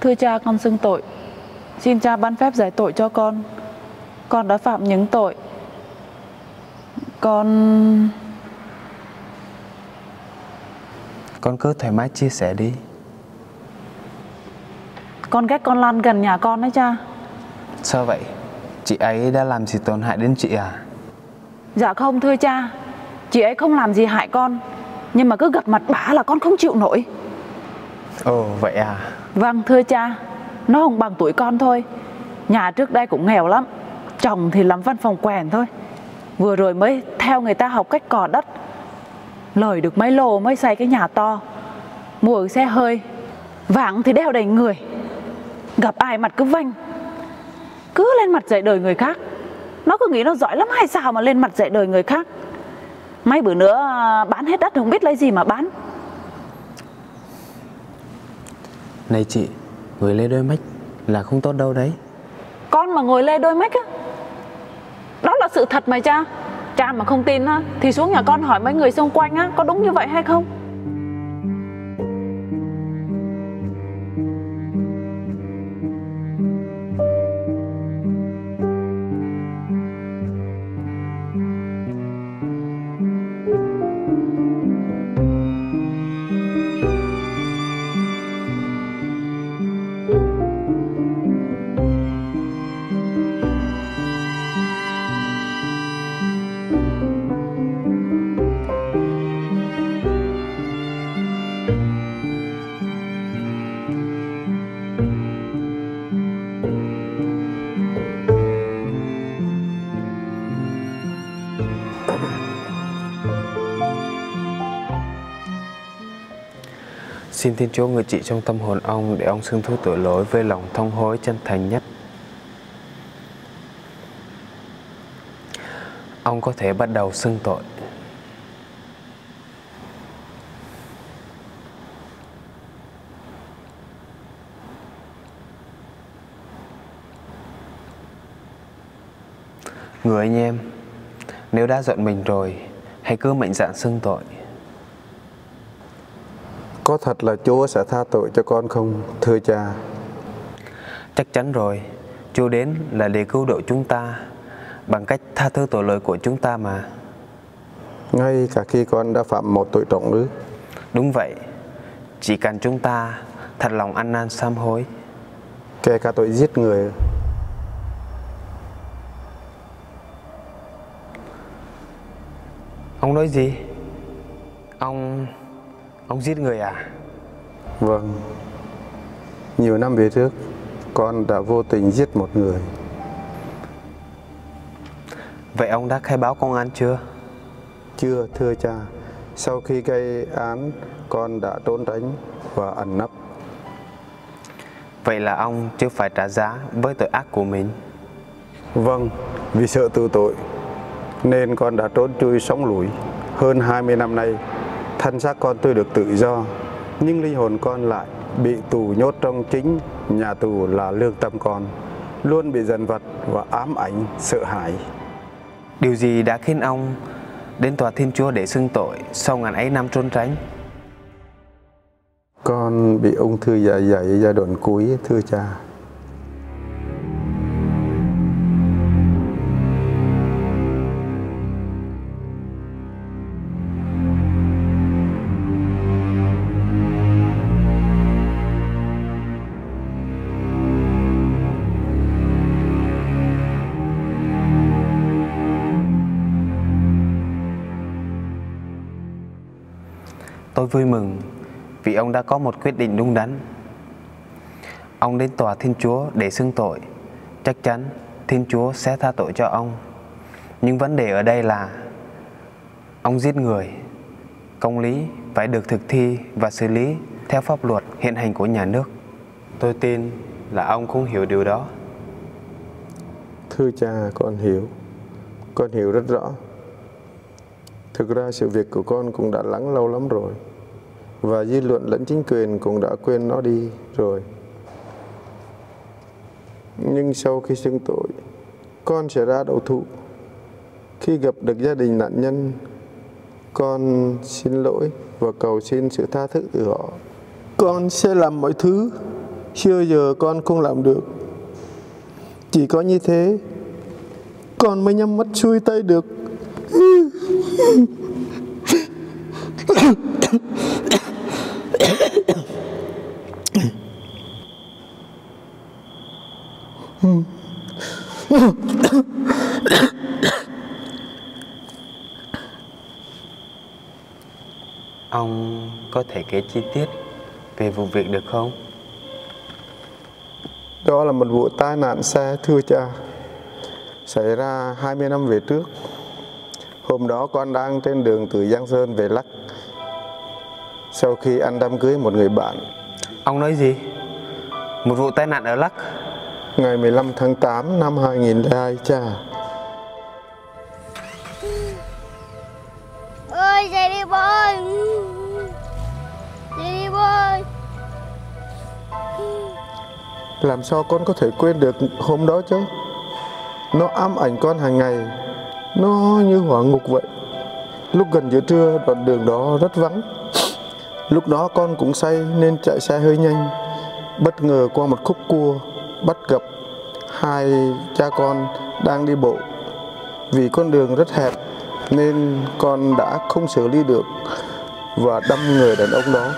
Thưa cha con xưng tội. Xin cha ban phép giải tội cho con. Con đã phạm những tội. Con Con cứ thoải mái chia sẻ đi. Con ghét con Lan gần nhà con đấy cha. Sao vậy? Chị ấy đã làm gì tổn hại đến chị à? Dạ không thưa cha. Chị ấy không làm gì hại con. Nhưng mà cứ gặp mặt bả là con không chịu nổi. Ồ vậy à Vâng thưa cha. Nó không bằng tuổi con thôi. Nhà trước đây cũng nghèo lắm. Chồng thì làm văn phòng quèn thôi. Vừa rồi mới theo người ta học cách cò đất. Lời được mấy lô mới xây cái nhà to. Mua cái xe hơi. Vàng thì đeo đầy người. Gặp ai mặt cứ vanh Cứ lên mặt dạy đời người khác. Nó cứ nghĩ nó giỏi lắm, hay sao mà lên mặt dạy đời người khác? Mấy bữa nữa à, bán hết đất, không biết lấy gì mà bán. Này chị, người lê đôi mắt là không tốt đâu đấy. Con mà ngồi lê đôi mách á Đó là sự thật mà cha. Cha mà không tin á Thì xuống nhà con hỏi mấy người xung quanh á Có đúng như vậy hay không? Xin Thiên Chúa người trị trong tâm hồn ông để ông xưng thú tội lỗi với lòng thông hối chân thành nhất. Ông có thể bắt đầu xưng tội. Người anh em, nếu đã giận mình rồi, hãy cứ mạnh dạn xưng tội. Có thật là Chúa sẽ tha tội cho con không, thưa cha? Chắc chắn rồi, Chúa đến là để cứu độ chúng ta bằng cách tha thứ tội lỗi của chúng ta mà. Ngay cả khi con đã phạm một tội trọng ư? Đúng vậy, chỉ cần chúng ta thật lòng ăn năn sám hối. Kể cả tội giết người. Ông nói gì? Ông... ông giết người à? Vâng. Nhiều năm về trước, con đã vô tình giết một người. Vậy ông đã khai báo công an chưa? Chưa, thưa cha. Sau khi gây án, con đã trốn tránh và ẩn nấp. Vậy là ông chưa phải trả giá với tội ác của mình. Vâng, vì sợ tự tội, nên con đã trốn chui sống lủi. Hơn 20 năm nay, thân xác con tôi được tự do, nhưng linh hồn con lại bị tù nhốt trong chính nhà tù là lương tâm con, luôn bị dần vật và ám ảnh, sợ hãi. Điều gì đã khiến ông đến tòa Thiên Chúa để xưng tội sau ngàn ấy năm trốn tránh? Con bị ung thư dạ dày giai đoạn cuối, thưa cha. Vui mừng vì ông đã có một quyết định đúng đắn. Ông đến tòa Thiên Chúa để xưng tội, chắc chắn Thiên Chúa sẽ tha tội cho ông. Nhưng vấn đề ở đây là ông giết người, công lý phải được thực thi và xử lý theo pháp luật hiện hành của nhà nước. Tôi tin là ông cũng hiểu điều đó. Thưa cha, con hiểu. Con hiểu rất rõ. Thực ra sự việc của con cũng đã lắng lâu lắm rồi. Và dư luận lẫn chính quyền cũng đã quên nó đi rồi. Nhưng sau khi xưng tội, con sẽ ra đầu thú. Khi gặp được gia đình nạn nhân, con xin lỗi và cầu xin sự tha thứ từ họ. Con sẽ làm mọi thứ Chưa giờ con không làm được Chỉ có như thế Con mới nhắm mắt xuôi tay được Ông có thể kể chi tiết về vụ việc được không? Đó là một vụ tai nạn xe thưa cha Xảy ra 20 năm về trước Hôm đó con đang trên đường từ Giang Sơn về Lắc Sau khi ăn đám cưới một người bạn Ông nói gì? Một vụ tai nạn ở Lắc Ngày 15 tháng 8 năm 2002 cha. Ơi dậy đi bố ơi dậy đi bố ơi Làm sao con có thể quên được hôm đó chứ? Nó ám ảnh con hàng ngày. Nó như hỏa ngục vậy. Lúc gần giữa trưa đoạn đường đó rất vắng. Lúc đó con cũng say nên chạy xe hơi nhanh. Bất ngờ qua một khúc cua Bắt gặp hai cha con đang đi bộ. Vì con đường rất hẹp Nên con đã không xử lý được Và đâm người đàn ông đó.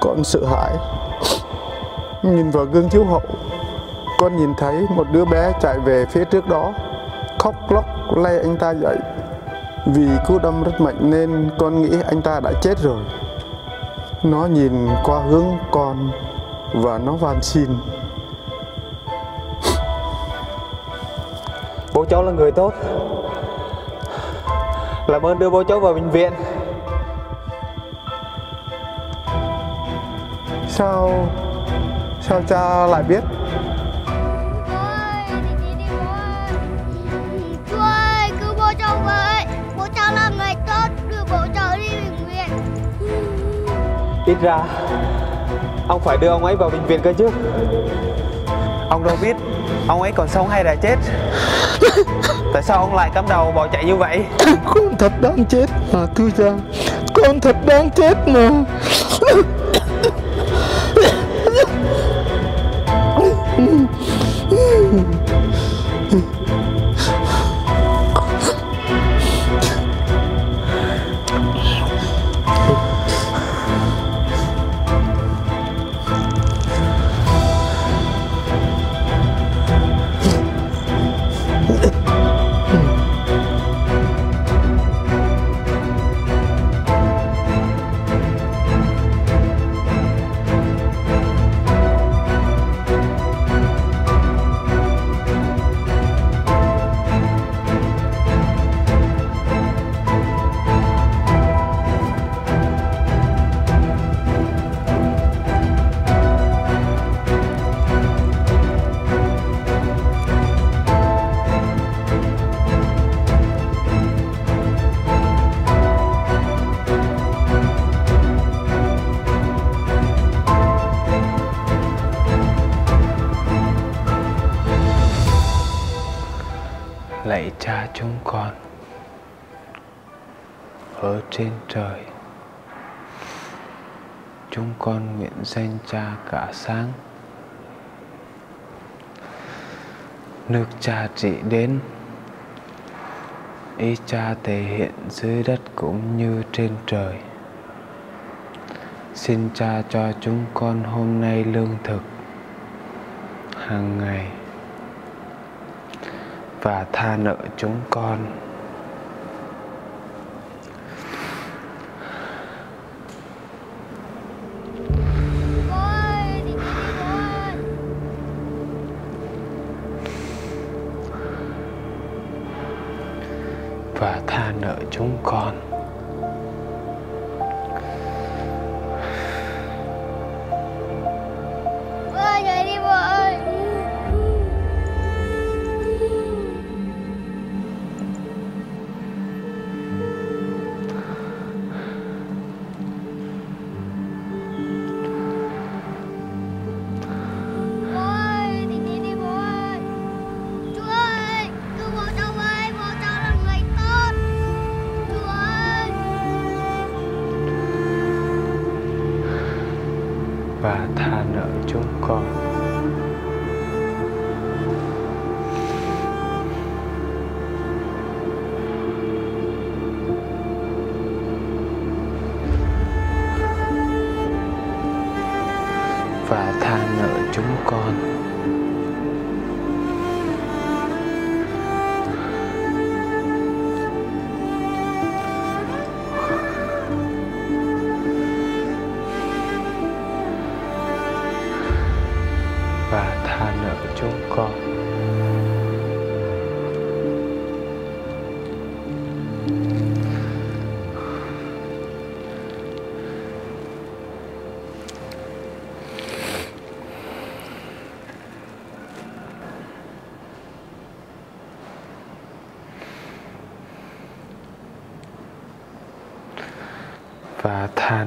Con sợ hãi. Nhìn vào gương chiếu hậu Con nhìn thấy một đứa bé chạy về phía trước đó Khóc lóc lay anh ta dậy. Vì cú đâm rất mạnh nên con nghĩ anh ta đã chết rồi. Nó nhìn qua hướng con Và nó van xin. Bố cháu là người tốt. Làm ơn đưa bố cháu vào bệnh viện. Sao Sao cha lại biết. Bố ơi đi đi đi bố ơi chú ơi cứu bố cháu với bố cháu là người tốt đưa bố cháu đi bệnh viện Ít ra Ông phải đưa ông ấy vào bệnh viện cơ chứ. Ông đâu biết Ông ấy còn sống hay đã chết. Tại sao ông lại cắm đầu bỏ chạy như vậy? Con thật đáng chết mà thưa cha. Con thật đáng chết mà chúng con Ở trên trời. Chúng con nguyện danh cha cả sáng. Nước cha trị đến. Ý cha thể hiện dưới đất cũng như trên trời. Xin cha cho chúng con hôm nay lương thực hàng ngày và tha nợ chúng con. Và tha nợ chúng con.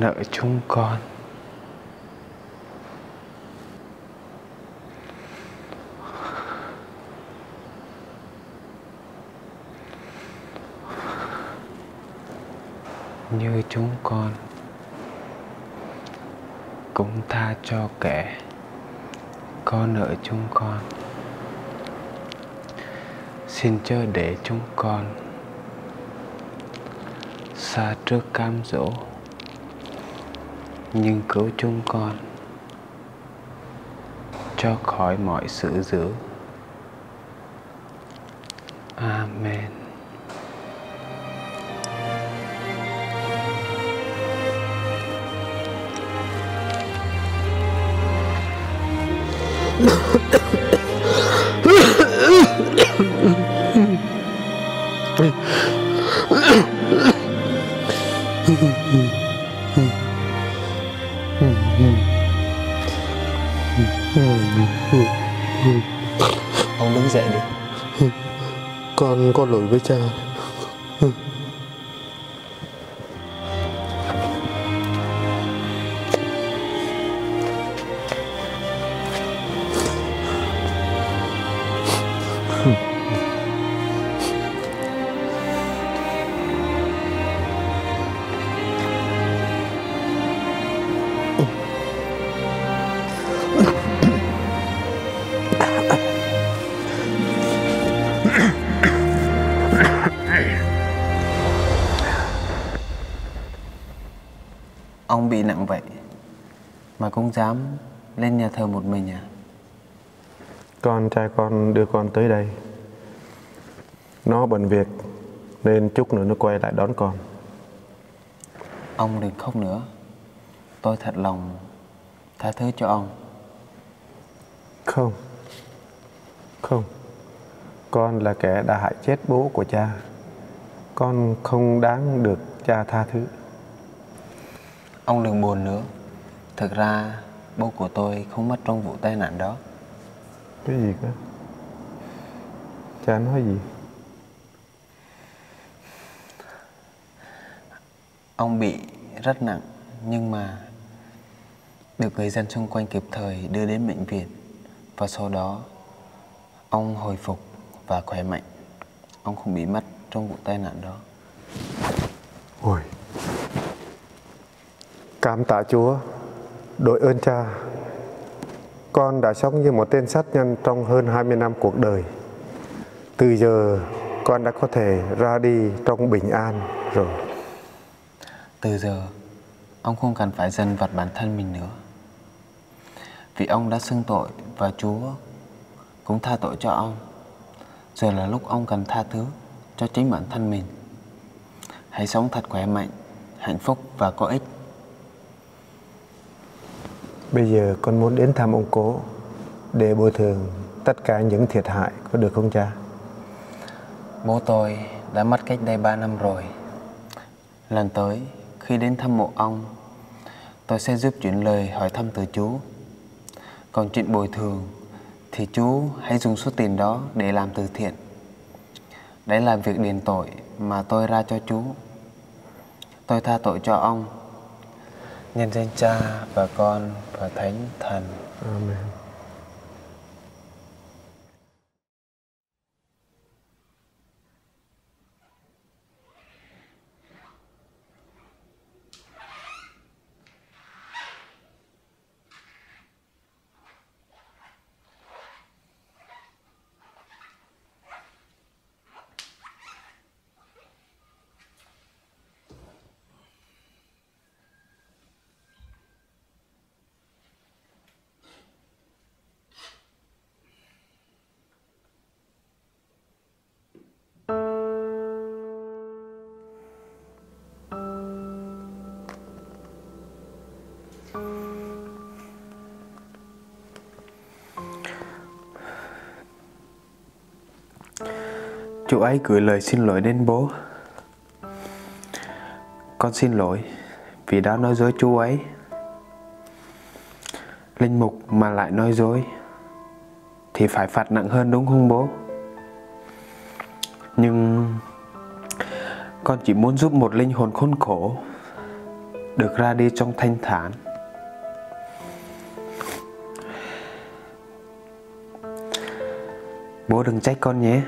Nợ chúng con. Như chúng con cũng tha cho kẻ có nợ chúng con. Xin chớ để chúng con xa trước cam dỗ nhưng cứu chúng con cho khỏi mọi sự dữ. Amen. Cũng dám lên nhà thờ một mình à Con trai con đưa con tới đây. Nó bận việc nên chút nữa nó quay lại đón con. ông đừng khóc nữa tôi thật lòng tha thứ cho ông Không. Không. Con là kẻ đã hại chết bố của cha. Con không đáng được cha tha thứ. ông đừng buồn nữa thực ra bố của tôi không mất trong vụ tai nạn đó Cái gì cơ? Cha nói gì? Ông bị rất nặng nhưng mà được người dân xung quanh kịp thời đưa đến bệnh viện và sau đó ông hồi phục và khỏe mạnh. Ông không bị mất trong vụ tai nạn đó. Ôi. Cảm tạ Chúa, đội ơn cha. Con đã sống như một tên sát nhân trong hơn 20 năm cuộc đời. Từ giờ con đã có thể ra đi trong bình an rồi. Từ giờ, ông không cần phải dần vặt bản thân mình nữa. Vì ông đã xưng tội và Chúa cũng tha tội cho ông. Giờ là lúc ông cần tha thứ cho chính bản thân mình. Hãy sống thật khỏe mạnh, hạnh phúc và có ích. Bây giờ con muốn đến thăm ông cố để bồi thường tất cả những thiệt hại có được không cha? Bố tôi đã mất cách đây 3 năm rồi. Lần tới, khi đến thăm mộ ông, tôi sẽ giúp chuyển lời hỏi thăm từ chú. Còn chuyện bồi thường thì chú hãy dùng số tiền đó để làm từ thiện. Đấy là việc đền tội mà tôi ra cho chú. Tôi tha tội cho ông. Nhân danh cha và con và thánh thần. Amen. Chú ấy gửi lời xin lỗi đến bố. Con xin lỗi vì đã nói dối chú ấy. Linh mục mà lại nói dối thì phải phạt nặng hơn đúng không bố? Nhưng con chỉ muốn giúp một linh hồn khốn khổ được ra đi trong thanh thản. Bố đừng trách con nhé.